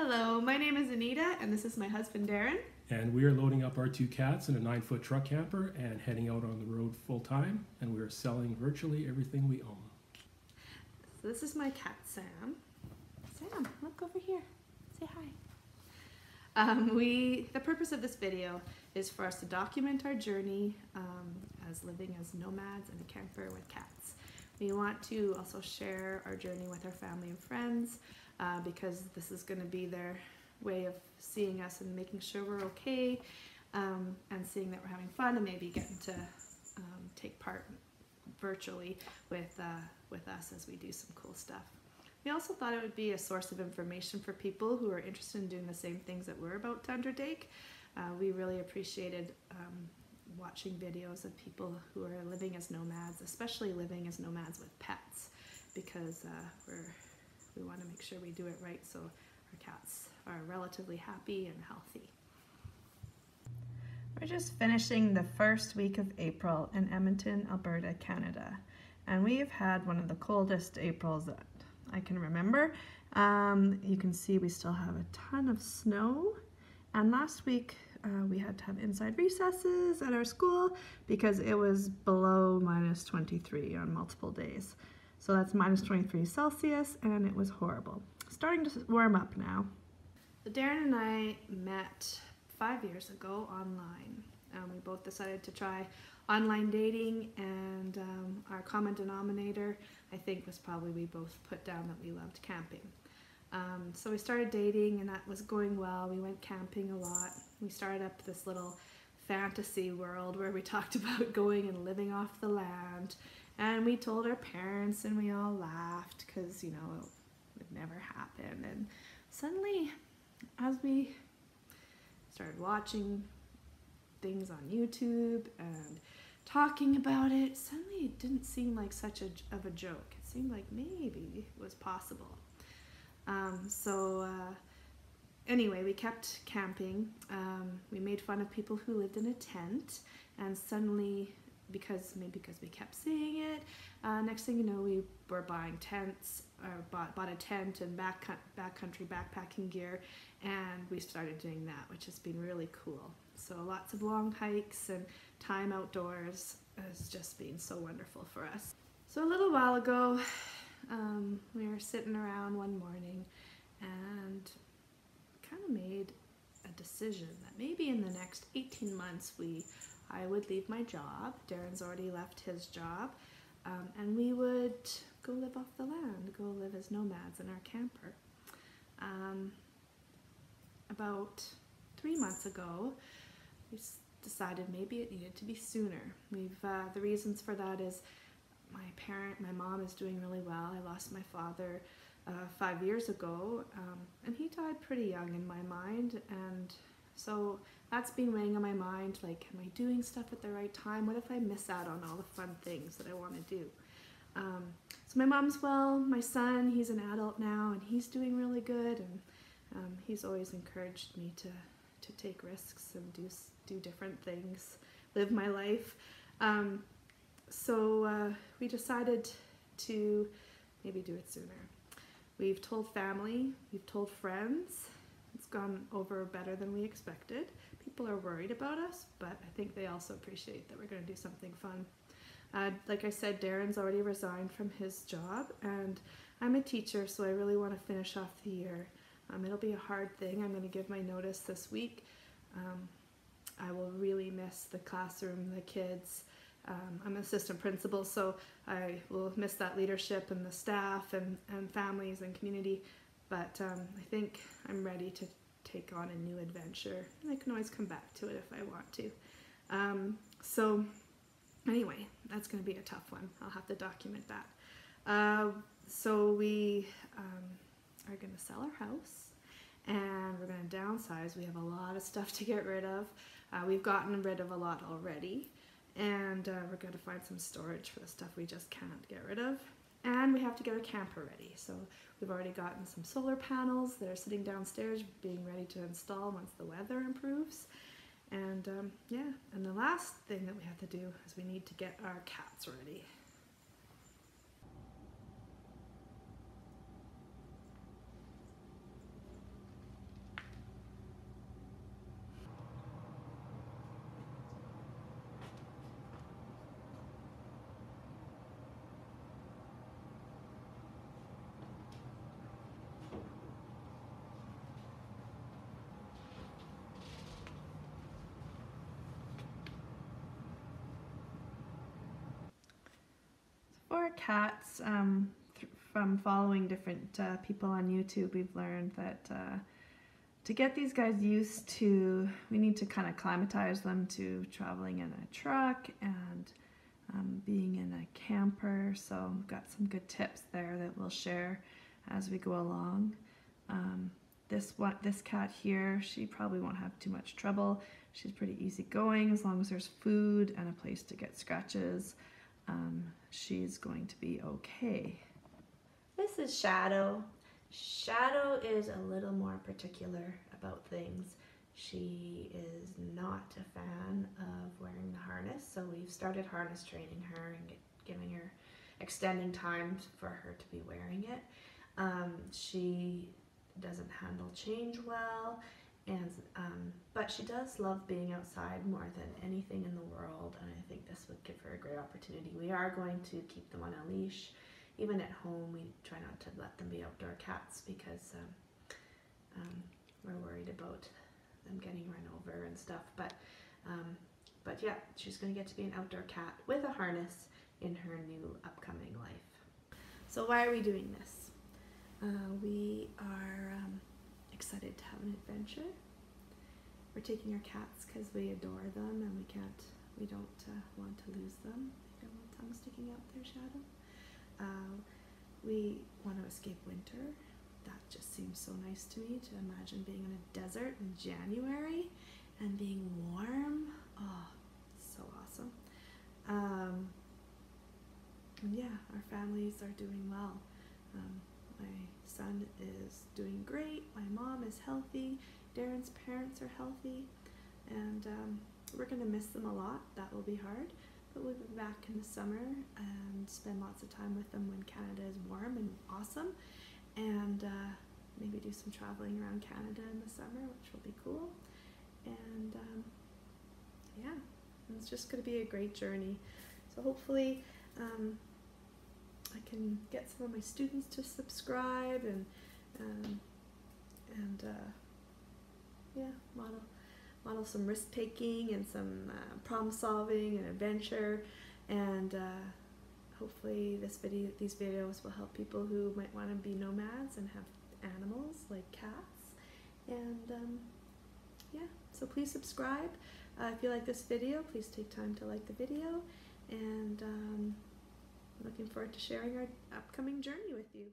Hello, my name is Anita, and this is my husband Darren. And we are loading up our two cats in a nine foot truck camper and heading out on the road full time. And we are selling virtually everything we own. So, this is my cat Sam. Sam, look over here. Say hi. Um, we, the purpose of this video is for us to document our journey um, as living as nomads in a camper with cats. We want to also share our journey with our family and friends uh, because this is going to be their way of seeing us and making sure we're okay um, and seeing that we're having fun and maybe getting to um, take part virtually with, uh, with us as we do some cool stuff. We also thought it would be a source of information for people who are interested in doing the same things that we're about to undertake. Uh, we really appreciated um, watching videos of people who are living as nomads, especially living as nomads with pets, because uh, we're, we want to make sure we do it right so our cats are relatively happy and healthy. We're just finishing the first week of April in Edmonton, Alberta, Canada. And we've had one of the coldest Aprils that I can remember. Um, you can see we still have a ton of snow. And last week uh, we had to have inside recesses at our school because it was below minus 23 on multiple days. So that's minus 23 Celsius and it was horrible. Starting to warm up now. Darren and I met five years ago online. Um, we both decided to try online dating and um, our common denominator I think was probably we both put down that we loved camping. Um, so we started dating and that was going well. We went camping a lot. We started up this little fantasy world where we talked about going and living off the land and we told our parents and we all laughed because you know it would never happen and suddenly as we started watching things on YouTube and talking about it, suddenly it didn't seem like such a, of a joke. It seemed like maybe it was possible. Um, so uh, anyway, we kept camping. Um, we made fun of people who lived in a tent and suddenly because maybe because we kept seeing it, uh, next thing you know, we were buying tents, or bought, bought a tent and back backcountry backpacking gear, and we started doing that, which has been really cool. So lots of long hikes and time outdoors has just been so wonderful for us. So a little while ago, um, we were sitting around one morning and kind of made a decision that maybe in the next 18 months we I would leave my job. Darren's already left his job. Um, and we would go live off the land, go live as nomads in our camper. Um, about three months ago, we decided maybe it needed to be sooner. We've uh, the reasons for that is my parent, my mom is doing really well. I lost my father uh, five years ago, um, and he died pretty young in my mind, and so that's been weighing on my mind. Like, am I doing stuff at the right time? What if I miss out on all the fun things that I want to do? Um, so my mom's well. My son, he's an adult now, and he's doing really good, and um, he's always encouraged me to to take risks and do do different things, live my life. Um, so uh, we decided to maybe do it sooner. We've told family, we've told friends. It's gone over better than we expected. People are worried about us, but I think they also appreciate that we're going to do something fun. Uh, like I said, Darren's already resigned from his job, and I'm a teacher, so I really want to finish off the year. Um, it'll be a hard thing. I'm going to give my notice this week. Um, I will really miss the classroom, the kids. Um, I'm an assistant principal, so I will miss that leadership and the staff and, and families and community. But um, I think I'm ready to take on a new adventure. And I can always come back to it if I want to. Um, so anyway, that's going to be a tough one. I'll have to document that. Uh, so we um, are going to sell our house and we're going to downsize. We have a lot of stuff to get rid of. Uh, we've gotten rid of a lot already and uh, we're going to find some storage for the stuff we just can't get rid of. And we have to get our camper ready. So we've already gotten some solar panels that are sitting downstairs being ready to install once the weather improves. And um, yeah, and the last thing that we have to do is we need to get our cats ready. Cats, um, from following different uh, people on YouTube, we've learned that uh, to get these guys used to, we need to kind of climatize them to traveling in a truck and um, being in a camper. So we've got some good tips there that we'll share as we go along. Um, this one, this cat here, she probably won't have too much trouble. She's pretty easygoing as long as there's food and a place to get scratches. Um, she's going to be okay. This is Shadow. Shadow is a little more particular about things. She is not a fan of wearing the harness, so we've started harness training her and get, giving her extending times for her to be wearing it. Um, she doesn't handle change well, and um, but she does love being outside more than anything in the world, and I think this would give her a great opportunity. We are going to keep them on a leash. Even at home, we try not to let them be outdoor cats because um, um, we're worried about them getting run over and stuff. But um, but yeah, she's going to get to be an outdoor cat with a harness in her new upcoming life. So why are we doing this? Uh, we are to have an adventure. We're taking our cats because we adore them and we can't, we don't uh, want to lose them. They don't want tongue sticking out their shadow. Uh, we want to escape winter. That just seems so nice to me to imagine being in a desert in January and being warm. Oh, so awesome. Um, and yeah, our families are doing well. Um, my son is doing great. My mom is healthy. Darren's parents are healthy. And um, we're going to miss them a lot. That will be hard. But we'll be back in the summer and spend lots of time with them when Canada is warm and awesome. And uh, maybe do some traveling around Canada in the summer, which will be cool. And um, yeah, it's just going to be a great journey. So hopefully, um, I can get some of my students to subscribe and um, and uh, yeah, model model some risk taking and some uh, problem solving and adventure, and uh, hopefully this video these videos will help people who might want to be nomads and have animals like cats, and um, yeah. So please subscribe. Uh, if you like this video, please take time to like the video, and um, looking forward to sharing our upcoming journey with you.